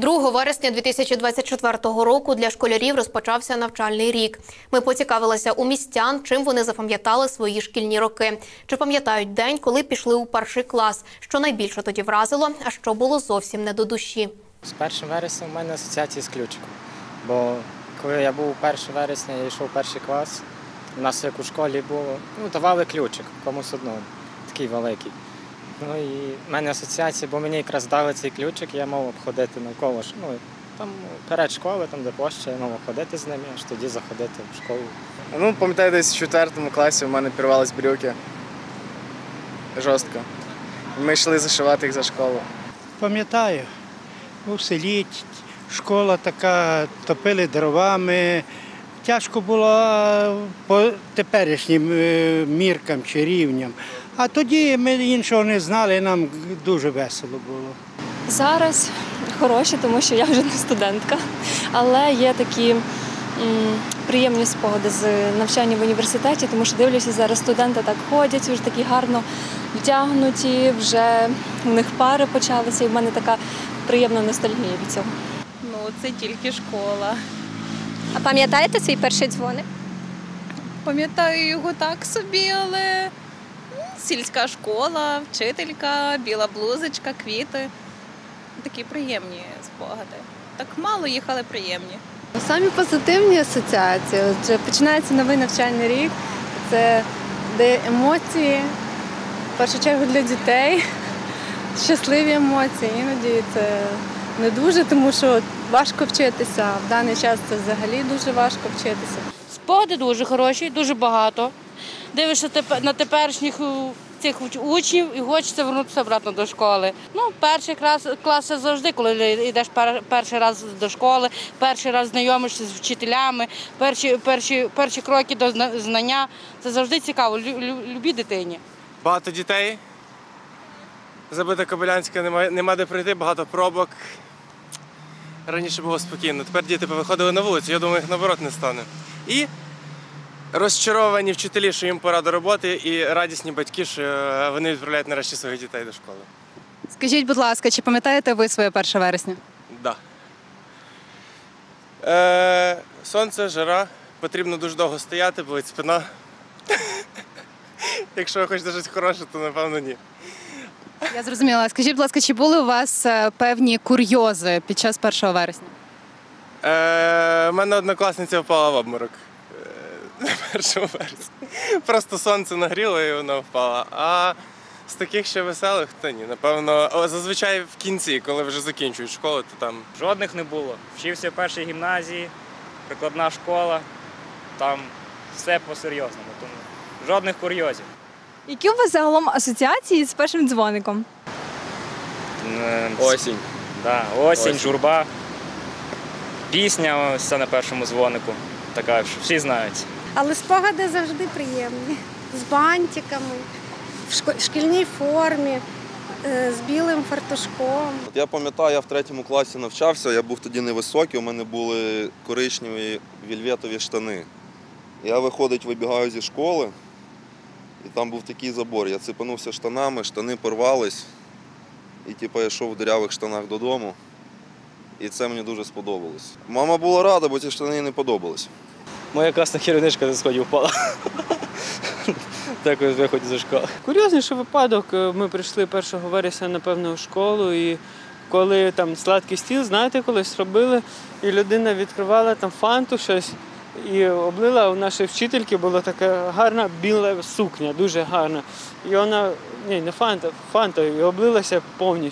2 вересня 2024 року для школярів розпочався навчальний рік. Ми поцікавилися у містян, чим вони запам'ятали свої шкільні роки. Чи пам'ятають день, коли пішли у перший клас, що найбільше тоді вразило, а що було зовсім не до душі. З 1 вересня в мене асоціації з ключиком. Бо коли я був 1 вересня, я йшов в перший клас. У нас як у школі було, ну, давали ключик комусь одному, такий великий. Ну і в мене асоціації, бо мені якраз дали цей ключик, я мав обходити навколо ну, там перед школою, там де площа, я мав обходити з ними, аж тоді заходити в школу. Ну, пам'ятаю, десь в четвертому класі у мене порвались брюки. Жорстко. Ми йшли зашивати їх за школу. Пам'ятаю, у селі школа така, топили дровами. Тяжко було по теперішнім е, міркам чи рівням. А тоді ми іншого не знали, нам дуже весело було. Зараз хороші, тому що я вже не студентка, але є такі приємні спогади з навчання в університеті, тому що дивлюся, зараз студенти так ходять, вже такі гарно вдягнуті, вже у них пари почалися, і в мене така приємна ностальгія від цього. Ну, це тільки школа. А пам'ятаєте свій перший дзвоник? Пам'ятаю його так собі, але сільська школа, вчителька, біла блузочка, квіти. Такі приємні спогади. Так мало їх, але приємні. Самі позитивні асоціації. Отже, починається новий навчальний рік. Це де емоції, в першу чергу для дітей, щасливі емоції. Іноді це не дуже, тому що важко вчитися. а В даний час це взагалі дуже важко вчитися. Спогади дуже хороші, дуже багато. Дивишся на теперішніх цих учнів і хочеться вернутися обратно до школи. Ну, перший клас, клас це завжди, коли йдеш пер- перший раз до школи, перший раз знайомишся з вчителями, перші, перші, перші кроки до знання. Це завжди цікаво, лю- лю- любій дитині. Багато дітей. Забита Кобилянська, нема, нема де прийти, багато пробок. Раніше було спокійно. Тепер діти повиходили на вулицю, я думаю, їх наоборот не стане. І розчаровані вчителі, що їм пора до роботи, і радісні батьки, що е, вони відправляють нарешті своїх дітей до школи. Скажіть, будь ласка, чи пам'ятаєте ви своє 1 вересня? Да. Е, сонце, жара. Потрібно дуже довго стояти, болить спина. Якщо ви хочете щось хороше, то напевно ні. Я зрозуміла. Скажіть, будь ласка, чи були у вас е, певні курйози під час 1 вересня? Е, У мене однокласниця впала в обморок на першому вересні. Просто сонце нагріло і вона впала. А з таких ще веселих, то ні. Напевно, зазвичай в кінці, коли вже закінчують школу, то там Жодних не було. Вчився в першій гімназії, прикладна школа, там все по-серйозному. Тому жодних курйозів. Які у вас загалом асоціації з першим дзвоником? осінь. Да, осінь, Осінь. журба. Пісня ось на першому дзвонику. Така, що всі знають. Але спогади завжди приємні. З бантиками, в шкільній формі, е, з білим фартушком. Я пам'ятаю, я в третьому класі навчався, я був тоді невисокий, у мене були коричневі вільветові штани. Я виходить, вибігаю зі школи, і там був такий забор. Я цепанувся штанами, штани порвались, і типу, я йшов в дирявих штанах додому. І це мені дуже сподобалось. Мама була рада, бо ці штани їй не подобались. Моя класна керівничка на сході впала. Так ось виходить зі школи. Курйозніший випадок. е, Ми прийшли 1 вересня, напевно, в школу, і коли там сладкий стіл, знаєте, колись робили, і людина відкривала там фанту щось і облила у нашої вчительки була така гарна біла сукня, дуже гарна. І вона, ні, не фанта, фанта, і облилася повністю.